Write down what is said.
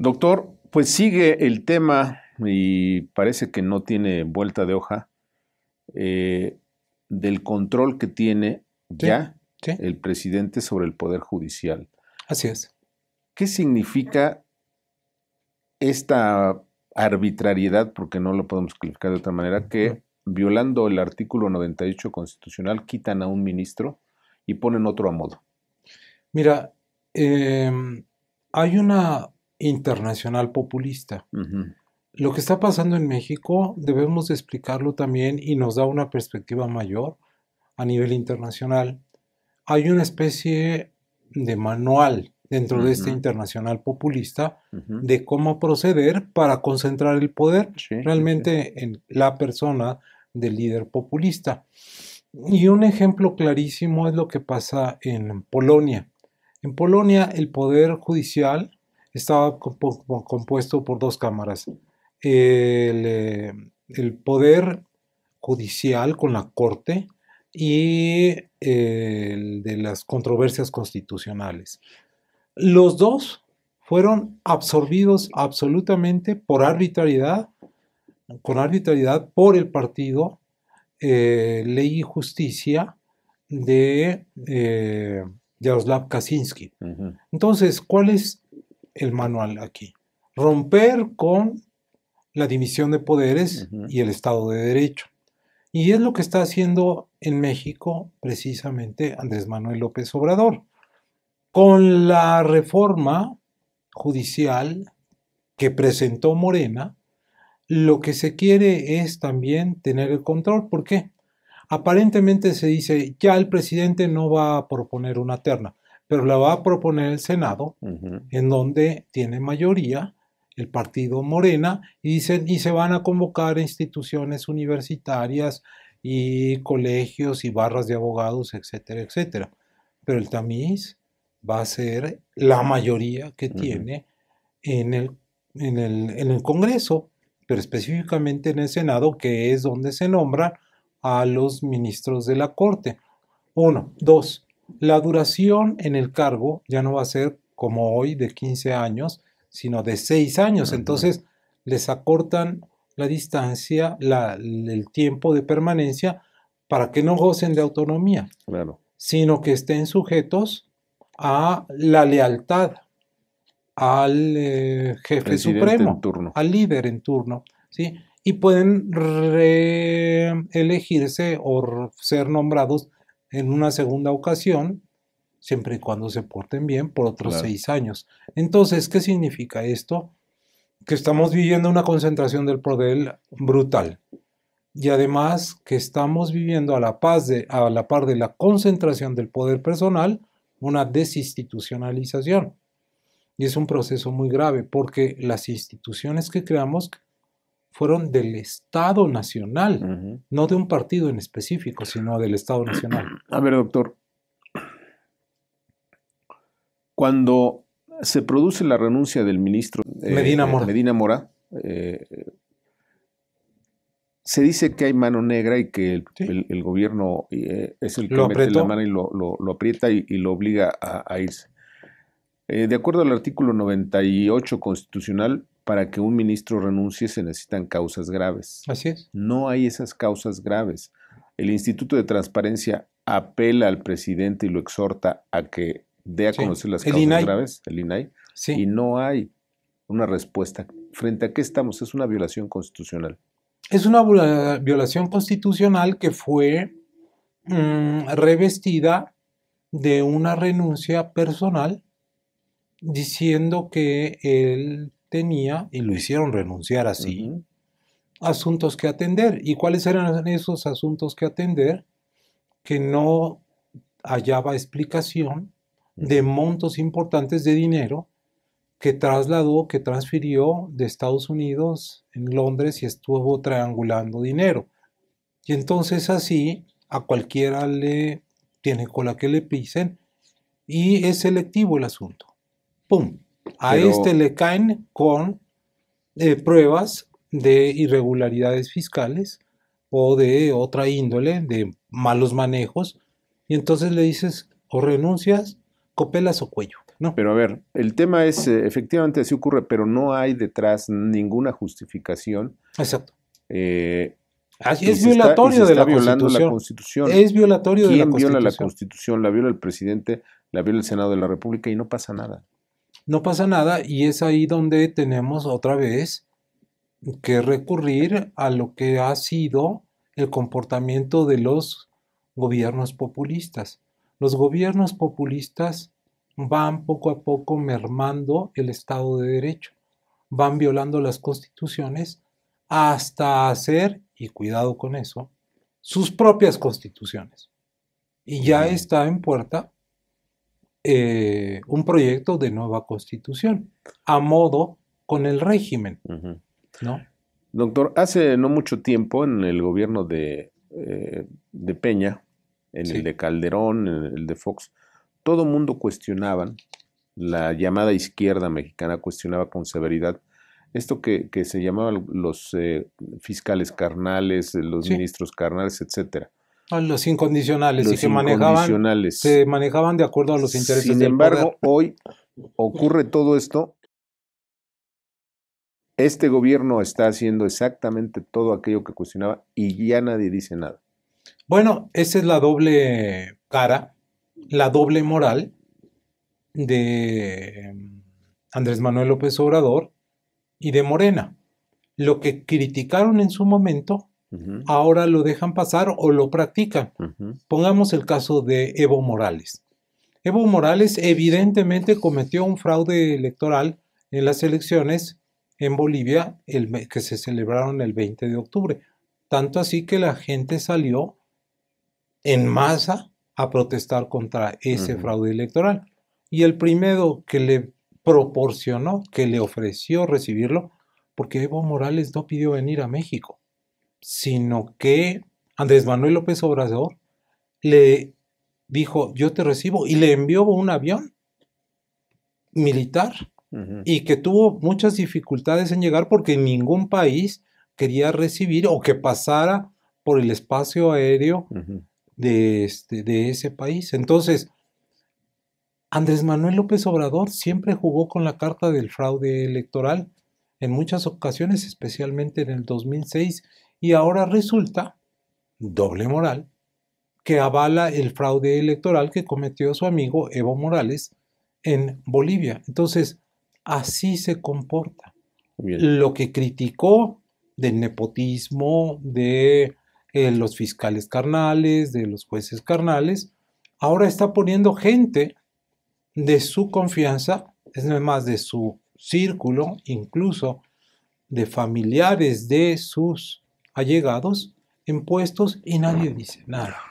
Doctor, pues sigue el tema y parece que no tiene vuelta de hoja eh, del control que tiene ya el presidente sobre el Poder Judicial. Así es. ¿Qué significa esta arbitrariedad, porque no lo podemos calificar de otra manera, que violando el artículo 98 constitucional quitan a un ministro y ponen otro a modo? Mira, em, hay una internacional populista. Lo que está pasando en México debemos explicarlo también y nos da una perspectiva mayor a nivel internacional. Hay una especie de manual dentro de este internacional populista de cómo proceder para concentrar el poder realmente en la persona del líder populista. Y un ejemplo clarísimo es lo que pasa en Polonia. En Polonia el poder judicial estaba compuesto por dos cámaras. El, eh, el poder judicial con la corte y el de las controversias constitucionales. Los dos fueron absorbidos absolutamente por arbitrariedad, con arbitrariedad por el partido eh, Ley y Justicia de eh, Jaroslav Kaczynski. Entonces, ¿cuál es el manual aquí? Romper con la división de poderes y el Estado de Derecho. Y es lo que está haciendo en México precisamente Andrés Manuel López Obrador. Con la reforma judicial que presentó Morena, lo que se quiere es también tener el control. ¿Por qué? Aparentemente se dice, ya el presidente no va a proponer una terna, pero la va a proponer el Senado, en donde tiene mayoría el partido Morena, y, dicen, y se van a convocar instituciones universitarias y colegios y barras de abogados, etcétera, etcétera. Pero el tamiz va a ser la mayoría que tiene en el, en, el, en el Congreso, pero específicamente en el Senado, que es donde se nombran a los ministros de la Corte. Uno. Dos. La duración en el cargo ya no va a ser como hoy de 15 años, sino de 6 años. Entonces les acortan la distancia, el tiempo de permanencia para que no gocen de autonomía, claro. sino que estén sujetos a la lealtad al eh, jefe supremo, al líder en turno, ¿sí? Y pueden reelegirse o ser nombrados en una segunda ocasión, siempre y cuando se porten bien, por otros seis años. Entonces, ¿qué significa esto? Que estamos viviendo una concentración del poder brutal. Y además que estamos viviendo a la, paz de, a la par de la concentración del poder personal, una desinstitucionalización. Y es un proceso muy grave porque las instituciones que creamos fueron del Estado Nacional, no de un partido en específico, sino del Estado Nacional. A ver, doctor, cuando se produce la renuncia del ministro eh, Medina Mora, Medina Mora eh, se dice que hay mano negra y que el, gobierno eh, es el que mete la mano y lo, aprieta y, lo obliga a, irse. Eh, de acuerdo al artículo 98 constitucional, para que un ministro renuncie se necesitan causas graves. Así es. No hay esas causas graves. El Instituto de Transparencia apela al presidente y lo exhorta a que dé a conocer las causas graves, el INAI, y no hay una respuesta. ¿Frente a qué estamos? Es una violación constitucional. Es una violación constitucional que fue mm, revestida de una renuncia personal diciendo que él tenía, y lo hicieron renunciar así, asuntos que atender. ¿Y cuáles eran esos asuntos que atender? Que no hallaba explicación de montos importantes de dinero que trasladó, que transfirió de Estados Unidos en Londres y estuvo triangulando dinero. Y entonces así a cualquiera le tiene cola que le pisen y es selectivo el asunto. ¡Pum! A este le caen con eh, pruebas de irregularidades fiscales o de otra índole, de malos manejos, y entonces le dices o renuncias, copelas o cuello. No. Pero a ver, el tema es, eh, efectivamente así ocurre, pero no hay detrás ninguna justificación. Exacto. Eh, es violatorio de la violando la Constitución. Es violatorio de la Constitución. viola la Constitución? La viola el presidente, la viola el Senado de la República y no pasa nada. No pasa nada y es ahí donde tenemos otra vez que recurrir a lo que ha sido el comportamiento de los gobiernos populistas. Los gobiernos populistas van poco a poco mermando el Estado de Derecho, van violando las constituciones hasta hacer, y cuidado con eso, sus propias constituciones. Y ya está en puerta eh, un proyecto de nueva constitución, a modo con el régimen. ¿no? Doctor, hace no mucho tiempo en el gobierno de, eh, de Peña, en el de Calderón, en el de Fox, todo mundo cuestionaba, la llamada izquierda mexicana cuestionaba con severidad esto que, se llamaban los eh, fiscales carnales, los ministros carnales, etcétera. Los incondicionales, los y que manejaban, se manejaban de acuerdo a los intereses Sin embargo, hoy ocurre todo esto. Este gobierno está haciendo exactamente todo aquello que cuestionaba y ya nadie dice nada. Bueno, esa es la doble cara, la doble moral de Andrés Manuel López Obrador y de Morena. Lo que criticaron en su momento, ahora lo dejan pasar o lo practican. Pongamos el caso de Evo Morales. Evo Morales evidentemente cometió un fraude electoral en las elecciones en Bolivia el, que se celebraron el 20 de octubre. Tanto así que la gente salió en masa a protestar contra ese fraude electoral. Y el primero que le proporcionó, que le ofreció recibirlo, porque Evo Morales no pidió venir a México, sino que Andrés Manuel López Obrador le dijo, yo te recibo, y le envió un avión militar y que tuvo muchas dificultades en llegar porque ningún país quería recibir o que pasara por el espacio aéreo de, este, de ese país. Entonces, Andrés Manuel López Obrador siempre jugó con la carta del fraude electoral en muchas ocasiones, especialmente en el 2006, y ahora resulta, doble moral, que avala el fraude electoral que cometió su amigo Evo Morales en Bolivia. Entonces, así se comporta. Lo que criticó del nepotismo, de eh, los fiscales carnales, de los jueces carnales, ahora está poniendo gente de su confianza, es más de su círculo, incluso de familiares de sus allegados, en puestos y nadie dice nada.